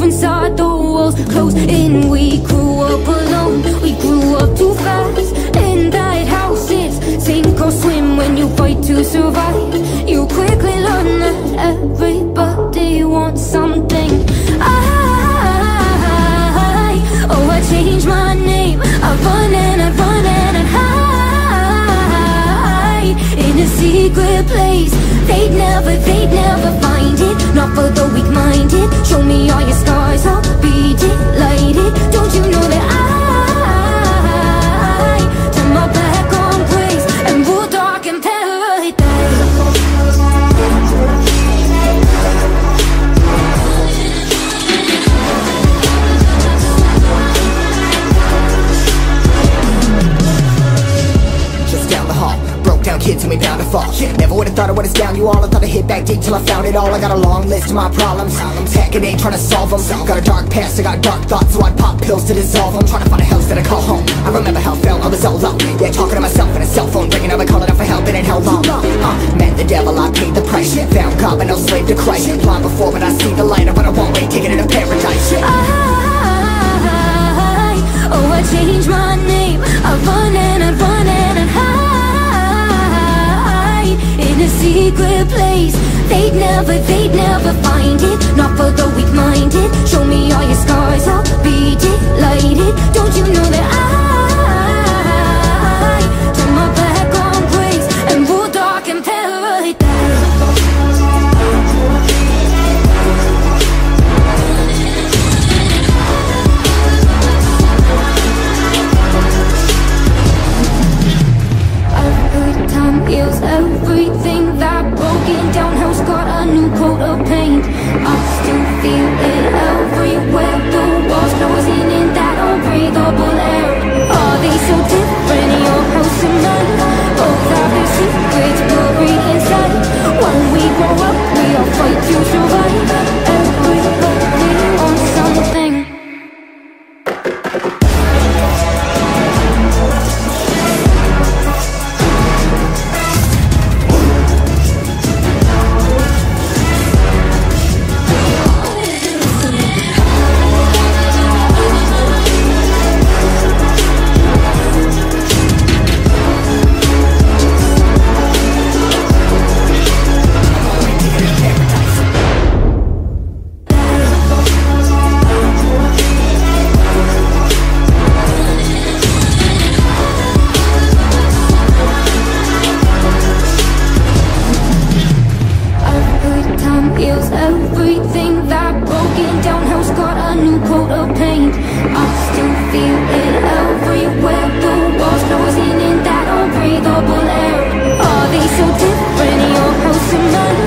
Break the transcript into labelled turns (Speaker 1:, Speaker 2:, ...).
Speaker 1: Inside, the walls close in We grew up alone, we grew up too fast. In that house, it's sink or swim When you fight to survive. You quickly learn that everybody wants something. I, oh I changed my name. I run and I run and I hide In a secret place. They'd never, they'd never find it. Not for the weak-minded Show me all your scars,
Speaker 2: Broke down kids and we bound to fall Never would've thought I would've down you all. I thought I hit back deep till I found it all. I got a long list of my problems. Hacking ain't trying to solve them Got a dark past, I got dark thoughts So I pop pills to dissolve them Trying to find a house that I call home. I remember how it felt, I was all alone. Yeah, talking to myself in a cell phone Ringing up and calling out for help, and it held long uh, Met the devil, I paid the price. Found God, but no slave to Christ. Blind before, but I see the light I won't wait, taking it to paradise
Speaker 1: I, oh I changed my secret place. They'd never, they'd never find it. Not for the weak-minded. Show me all your scars, I'll beat delighted of paint will I still feel it everywhere. The walls that air. Are they so different? Your house and mine.